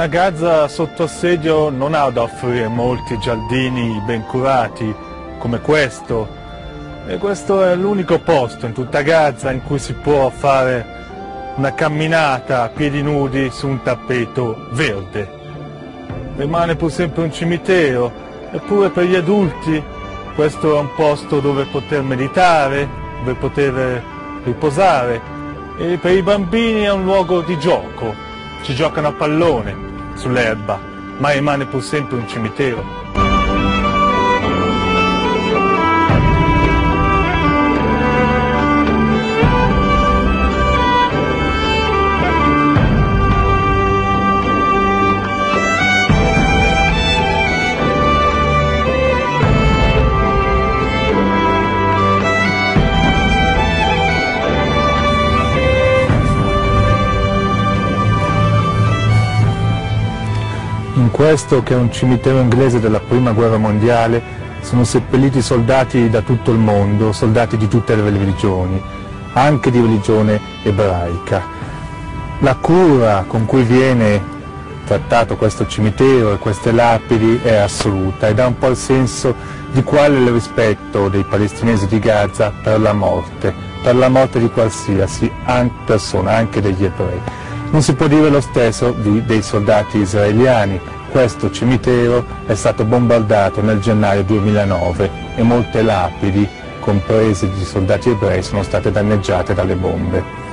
Una Gaza sotto assedio non ha da offrire molti giardini ben curati come questo. E questo è l'unico posto in tutta Gaza in cui si può fare una camminata a piedi nudi su un tappeto verde. Rimane pur sempre un cimitero, eppure per gli adulti questo è un posto dove poter meditare, dove poter riposare. E per i bambini è un luogo di gioco, ci giocano a pallone sull'erba, ma rimane pur sempre un cimitero. In questo, che è un cimitero inglese della prima guerra mondiale, sono seppelliti soldati da tutto il mondo, soldati di tutte le religioni, anche di religione ebraica. La cura con cui viene trattato questo cimitero e queste lapidi è assoluta e dà un po' il senso di qual è il rispetto dei palestinesi di Gaza per la morte, per la morte di qualsiasi persona, anche degli ebrei. Non si può dire lo stesso di, dei soldati israeliani. Questo cimitero è stato bombardato nel gennaio 2009 e molte lapidi, comprese di soldati ebrei, sono state danneggiate dalle bombe.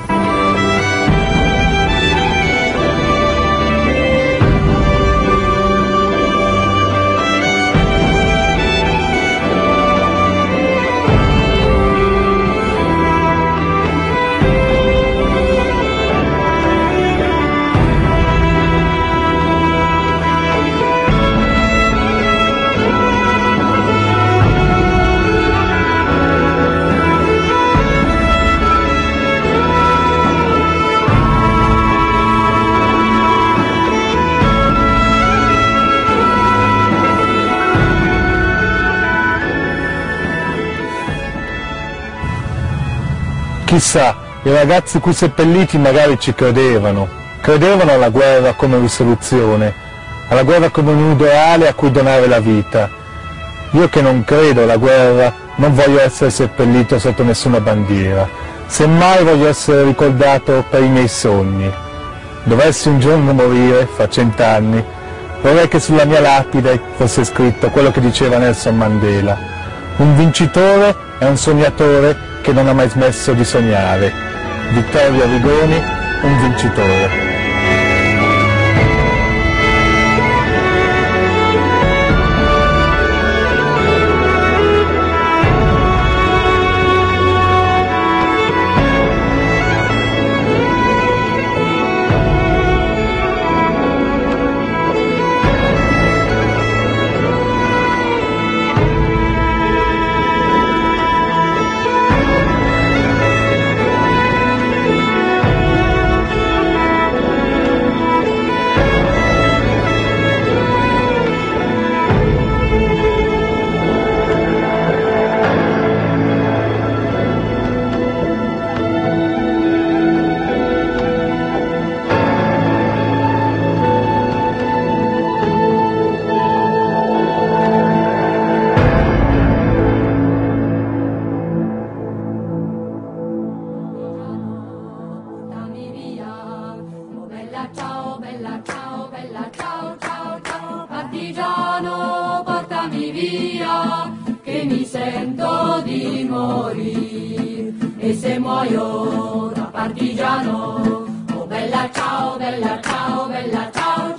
Chissà, i ragazzi qui seppelliti magari ci credevano, credevano alla guerra come risoluzione, alla guerra come un ideale a cui donare la vita. Io che non credo alla guerra non voglio essere seppellito sotto nessuna bandiera, semmai voglio essere ricordato per i miei sogni. Dovessi un giorno morire, fra cent'anni, vorrei che sulla mia lapide fosse scritto quello che diceva Nelson Mandela. Un vincitore è un sognatore che non ha mai smesso di sognare. Vittorio Rigoni, un vincitore. Via, che mi sento di morire, e se muoio da partigiano, oh bella ciao, bella ciao, bella ciao.